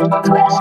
West,